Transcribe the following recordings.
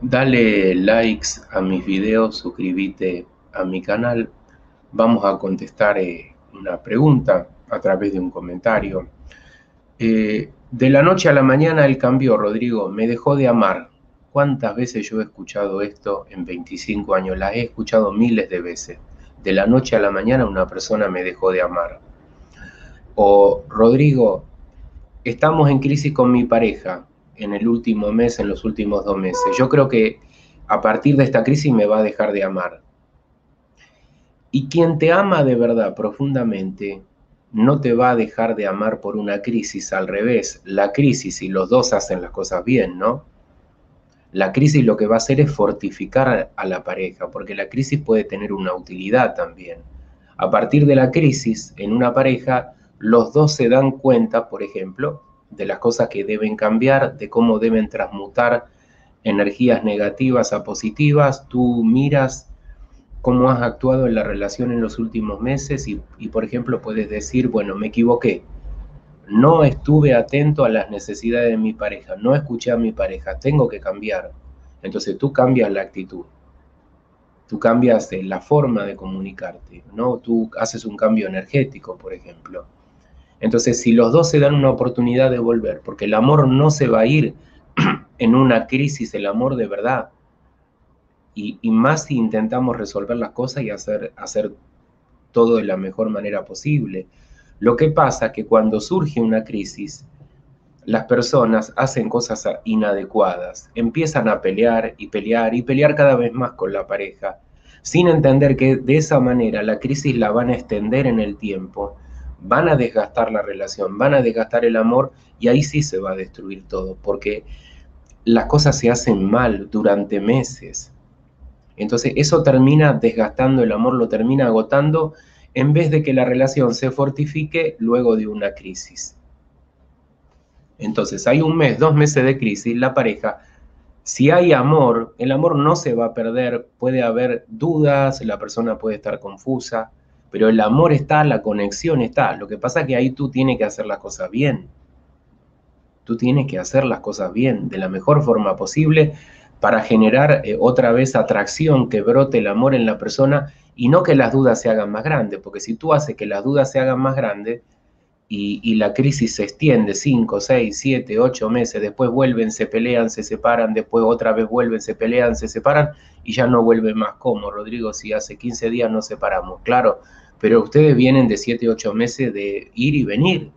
Dale likes a mis videos, suscríbete a mi canal. Vamos a contestar eh, una pregunta a través de un comentario. Eh, de la noche a la mañana él cambió, Rodrigo, me dejó de amar. ¿Cuántas veces yo he escuchado esto en 25 años? La he escuchado miles de veces. De la noche a la mañana una persona me dejó de amar. O, Rodrigo, estamos en crisis con mi pareja en el último mes, en los últimos dos meses. Yo creo que a partir de esta crisis me va a dejar de amar. Y quien te ama de verdad profundamente no te va a dejar de amar por una crisis, al revés, la crisis, y los dos hacen las cosas bien, ¿no? La crisis lo que va a hacer es fortificar a la pareja, porque la crisis puede tener una utilidad también. A partir de la crisis en una pareja, los dos se dan cuenta, por ejemplo, de las cosas que deben cambiar, de cómo deben transmutar energías negativas a positivas, tú miras cómo has actuado en la relación en los últimos meses y, por ejemplo, puedes decir, bueno, me equivoqué, no estuve atento a las necesidades de mi pareja, no escuché a mi pareja, tengo que cambiar. Entonces tú cambias la actitud, tú cambias eh, la forma de comunicarte, ¿no? Tú haces un cambio energético, por ejemplo. Entonces, si los dos se dan una oportunidad de volver, porque el amor no se va a ir en una crisis, el amor de verdad, y, más si intentamos resolver las cosas y hacer, hacer todo de la mejor manera posible. Lo que pasa es que cuando surge una crisis, las personas hacen cosas inadecuadas, empiezan a pelear y pelear y pelear cada vez más con la pareja, sin entender que de esa manera la crisis la van a extender en el tiempo van a desgastar la relación, van a desgastar el amor y ahí sí se va a destruir todo, porque las cosas se hacen mal durante meses. Entonces eso termina desgastando el amor, lo termina agotando en vez de que la relación se fortifique luego de una crisis. Entonces hay un mes, dos meses de crisis, la pareja, si hay amor, el amor no se va a perder, puede haber dudas, la persona puede estar confusa, pero el amor está, la conexión está. Lo que pasa es que ahí tú tienes que hacer las cosas bien. Tú tienes que hacer las cosas bien, de la mejor forma posible, para generar eh, otra vez atracción, que brote el amor en la persona y no que las dudas se hagan más grandes, porque si tú haces que las dudas se hagan más grandes y, la crisis se extiende 5, 6, 7, 8 meses, después vuelven, se pelean, se separan, después otra vez vuelven, se pelean, se separan y ya no vuelven más. como Rodrigo? Si hace 15 días nos separamos. Claro, pero ustedes vienen de 7, 8 meses de ir y venir.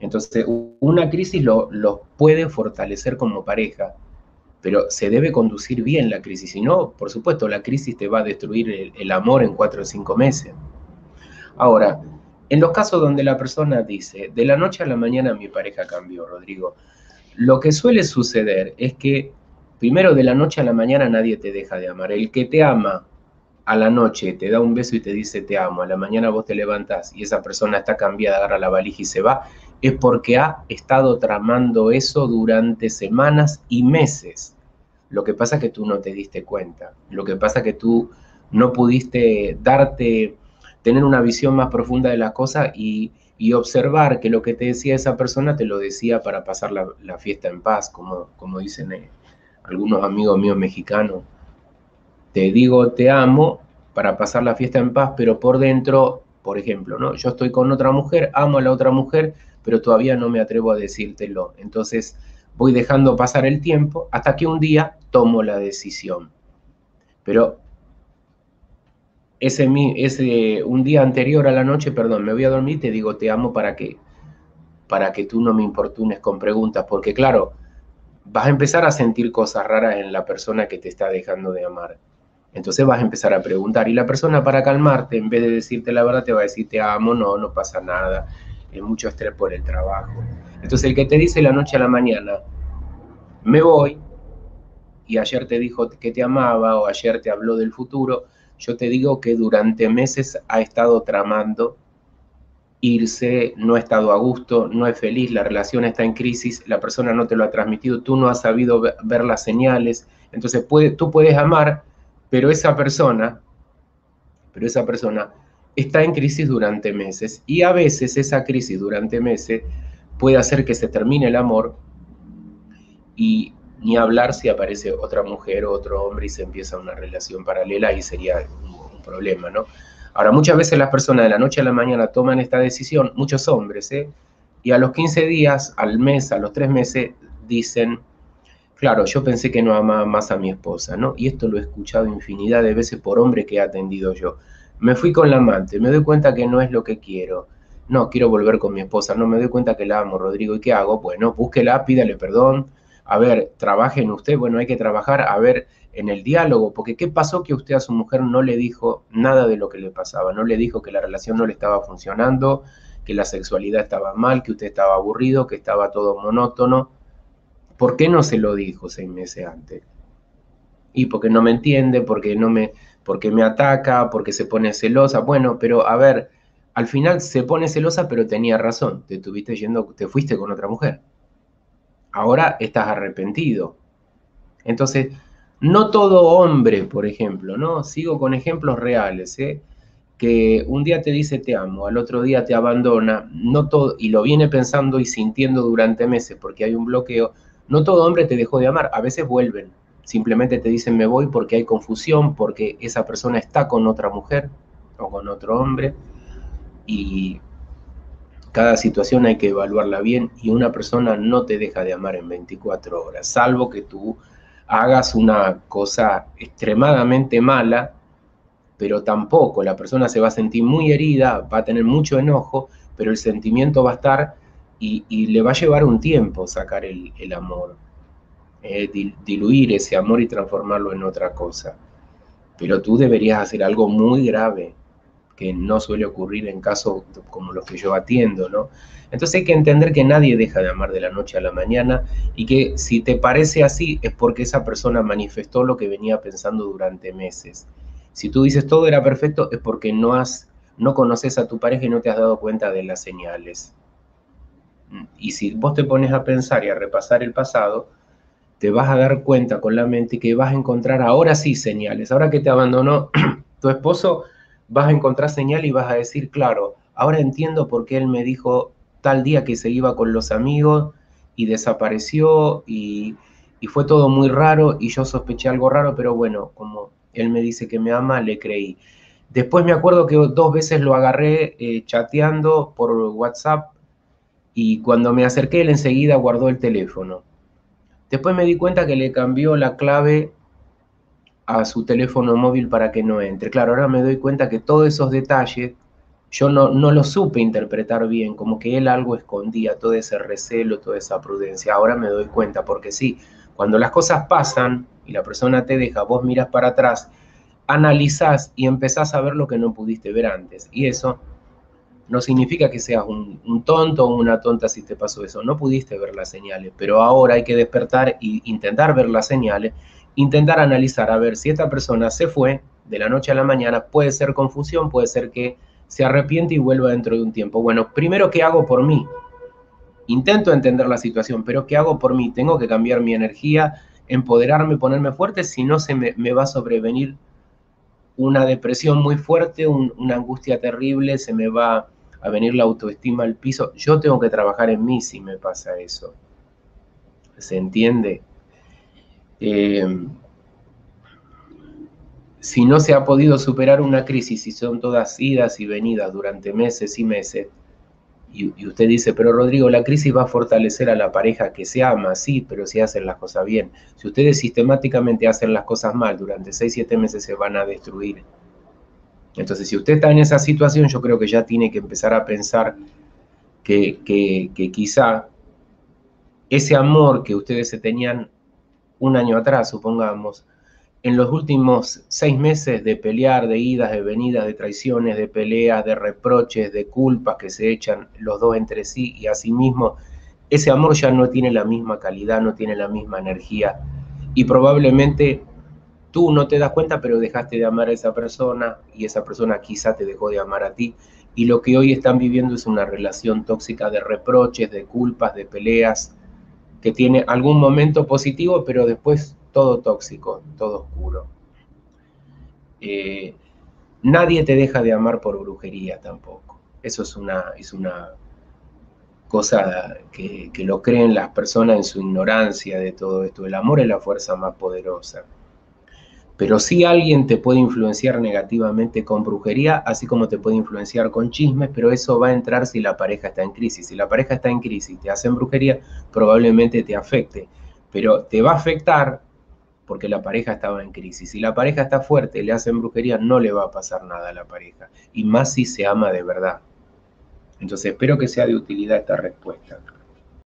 Entonces, una crisis los lo puede fortalecer como pareja, pero se debe conducir bien la crisis. Si no, por supuesto, la crisis te va a destruir el, el amor en 4 o 5 meses. Ahora, en los casos donde la persona dice, de la noche a la mañana mi pareja cambió, Rodrigo, lo que suele suceder es que primero de la noche a la mañana nadie te deja de amar. El que te ama a la noche te da un beso y te dice te amo, a la mañana vos te levantas y esa persona está cambiada, agarra la valija y se va, es porque ha estado tramando eso durante semanas y meses. Lo que pasa es que tú no te diste cuenta, lo que pasa es que tú no pudiste darte, tener una visión más profunda de las cosas y, observar que lo que te decía esa persona te lo decía para pasar la, fiesta en paz, como, como dicen eh, algunos amigos míos mexicanos te digo te amo para pasar la fiesta en paz, pero por dentro, por ejemplo, ¿no? Yo estoy con otra mujer, amo a la otra mujer, pero todavía no me atrevo a decírtelo. Entonces voy dejando pasar el tiempo hasta que un día tomo la decisión. Pero ese, ese un día anterior a la noche, perdón, me voy a dormir te digo te amo para que para que tú no me importunes con preguntas, porque claro, vas a empezar a sentir cosas raras en la persona que te está dejando de amar. Entonces vas a empezar a preguntar y la persona para calmarte, en vez de decirte la verdad, te va a decir te amo, no, no pasa nada, es mucho estrés por el trabajo. Entonces el que te dice la noche a la mañana, me voy, y ayer te dijo que te amaba o ayer te habló del futuro, yo te digo que durante meses ha estado tramando irse, no ha estado a gusto, no es feliz, la relación está en crisis, la persona no te lo ha transmitido, tú no has sabido ver las señales, entonces puede, tú puedes amar, pero esa persona, pero esa persona está en crisis durante meses y a veces esa crisis durante meses puede hacer que se termine el amor y Ni hablar si aparece otra mujer o otro hombre y se empieza una relación paralela, y sería un, problema, ¿no? Ahora, muchas veces las personas de la noche a la mañana toman esta decisión, muchos hombres, ¿eh? Y a los 15 días, al mes, a los 3 meses, dicen, claro, yo pensé que no amaba más a mi esposa, ¿no? Y esto lo he escuchado infinidad de veces por hombre que he atendido yo. Me fui con la amante, me doy cuenta que no es lo que quiero. No, quiero volver con mi esposa, no me doy cuenta que la amo, Rodrigo. ¿Y qué hago? Bueno, búsquela, pídale perdón. A ver, trabaje en usted. Bueno, hay que trabajar, a ver, en el diálogo, porque ¿qué pasó que usted a su mujer no le dijo nada de lo que le pasaba? No le dijo que la relación no le estaba funcionando, que la sexualidad estaba mal, que usted estaba aburrido, que estaba todo monótono. ¿Por qué no se lo dijo seis meses antes? Y porque no me entiende, porque no me, porque me ataca, porque se pone celosa. Bueno, pero a ver, al final se pone celosa, pero tenía razón. Te tuviste yendo, te fuiste con otra mujer. Ahora estás arrepentido. Entonces, no todo hombre, por ejemplo, ¿no? Sigo con ejemplos reales, ¿eh? que un día te dice te amo, al otro día te abandona, no todo, y lo viene pensando y sintiendo durante meses porque hay un bloqueo, no todo hombre te dejó de amar, a veces vuelven, simplemente te dicen me voy porque hay confusión, porque esa persona está con otra mujer o con otro hombre, y cada situación hay que evaluarla bien y una persona no te deja de amar en 24 horas, salvo que tú hagas una cosa extremadamente mala pero tampoco la persona se va a sentir muy herida, va a tener mucho enojo, pero el sentimiento va a estar y, le va a llevar un tiempo sacar el, amor, eh, diluir ese amor y transformarlo en otra cosa. Pero tú deberías hacer algo muy grave, que no suele ocurrir en casos como los que yo atiendo, ¿no? Entonces hay que entender que nadie deja de amar de la noche a la mañana y que si te parece así es porque esa persona manifestó lo que venía pensando durante meses. Si tú dices todo era perfecto es porque no has no conoces a tu pareja y no te has dado cuenta de las señales. Y si vos te pones a pensar y a repasar el pasado, te vas a dar cuenta con la mente que vas a encontrar ahora sí señales. Ahora que te abandonó tu esposo, vas a encontrar señales y vas a decir, claro, ahora entiendo por qué él me dijo tal día que se iba con los amigos y desapareció y, y fue todo muy raro y yo sospeché algo raro, pero bueno, como él me dice que me ama, le creí. Después me acuerdo que dos veces lo agarré eh, chateando por WhatsApp y cuando me acerqué él enseguida guardó el teléfono. Después me di cuenta que le cambió la clave a su teléfono móvil para que no entre. Claro, ahora me doy cuenta que todos esos detalles yo no, no los supe interpretar bien, como que él algo escondía, todo ese recelo, toda esa prudencia. Ahora me doy cuenta, porque sí, cuando las cosas pasan, y la persona te deja, vos miras para atrás, analizás y empezás a ver lo que no pudiste ver antes. Y eso no significa que seas un, tonto o una tonta si te pasó eso. No pudiste ver las señales, pero ahora hay que despertar e intentar ver las señales, intentar analizar a ver si esta persona se fue de la noche a la mañana. Puede ser confusión, puede ser que se arrepiente y vuelva dentro de un tiempo. Bueno, primero, ¿qué hago por mí? Intento entender la situación, pero ¿qué hago por mí? Tengo que cambiar mi energía, empoderarme, ponerme fuerte, si no se me, va a sobrevenir una depresión muy fuerte, una angustia terrible, se me va a venir la autoestima al piso. Yo tengo que trabajar en mí si me pasa eso. ¿Se entiende? Eh, si no se ha podido superar una crisis y son todas idas y venidas durante meses y meses, y, usted dice, pero Rodrigo, la crisis va a fortalecer a la pareja que se ama, sí, pero si hacen las cosas bien. Si ustedes sistemáticamente hacen las cosas mal, durante 6, 7 meses se van a destruir. Entonces, si usted está en esa situación, yo creo que ya tiene que empezar a pensar que, que, que quizá ese amor que ustedes se tenían un año atrás, supongamos, en los últimos seis meses de pelear, de idas, de venidas, de traiciones, de peleas, de reproches, de culpas que se echan los dos entre sí y a sí mismo, ese amor ya no tiene la misma calidad, no tiene la misma energía. Y probablemente tú no te das cuenta, pero dejaste de amar a esa persona y esa persona quizá te dejó de amar a ti. Y lo que hoy están viviendo es una relación tóxica de reproches, de culpas, de peleas, que tiene algún momento positivo, pero después todo tóxico, todo oscuro. Eh, nadie te deja de amar por brujería tampoco. Eso es una, es una cosa que, lo creen las personas en su ignorancia de todo esto. El amor es la fuerza más poderosa. Pero sí alguien te puede influenciar negativamente con brujería, así como te puede influenciar con chismes, pero eso va a entrar si la pareja está en crisis. Si la pareja está en crisis y te hacen brujería, probablemente te afecte. Pero te va a afectar porque la pareja estaba en crisis. Si la pareja está fuerte le hacen brujería, no le va a pasar nada a la pareja. Y más si se ama de verdad. Entonces espero que sea de utilidad esta respuesta.